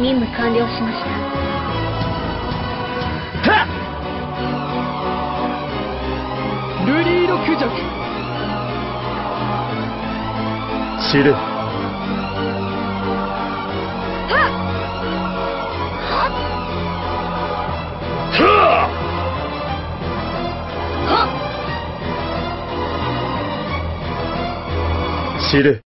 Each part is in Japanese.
任務完了しました。はっ！ルリードクジャク知れ知れ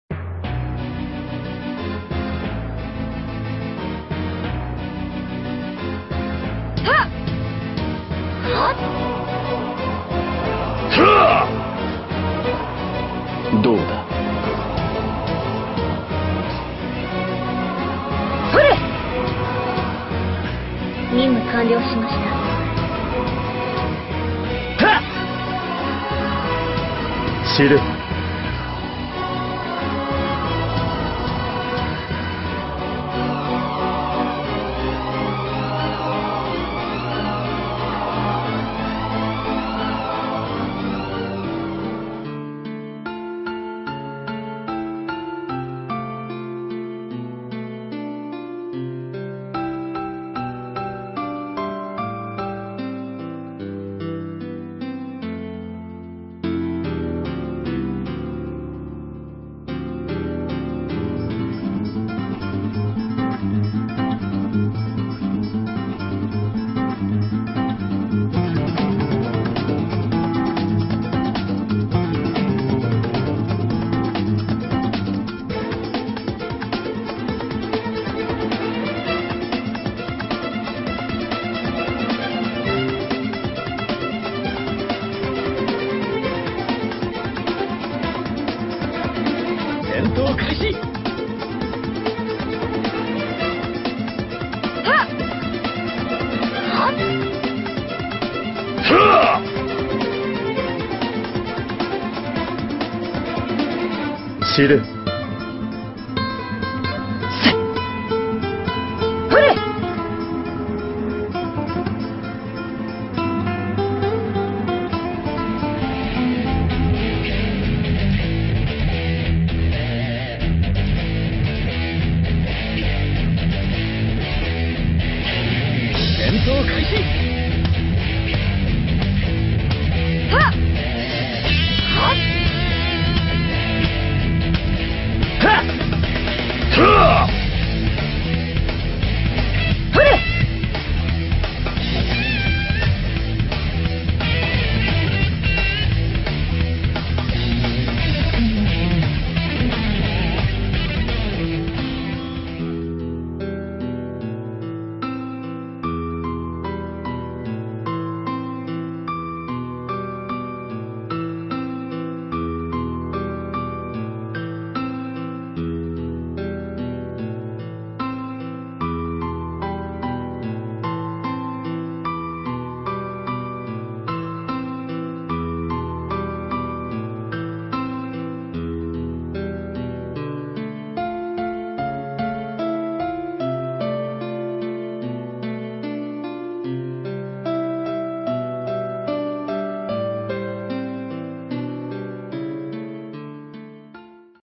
どうだ？任務完了しました。知れれ。戦闘開始。